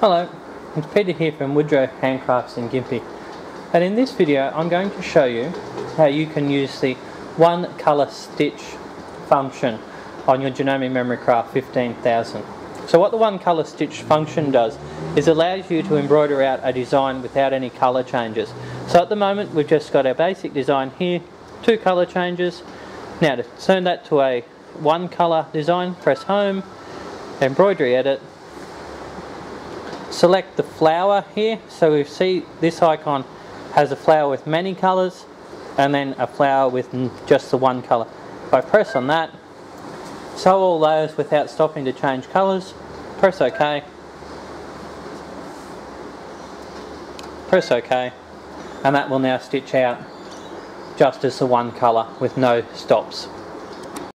Hello, it's Peter here from Woodrow Handcrafts in Gympie and in this video I'm going to show you how you can use the one colour stitch function on your Janome Memory Craft 15000. So what the one colour stitch function does is allows you to embroider out a design without any colour changes. So at the moment we've just got our basic design here, two colour changes. Now to turn that to a one colour design, press home, embroidery edit, select the flower here so we see this icon has a flower with many colours and then a flower with just the one colour. If I press on that, sew all those without stopping to change colours, press OK, press OK and that will now stitch out just as the one colour with no stops.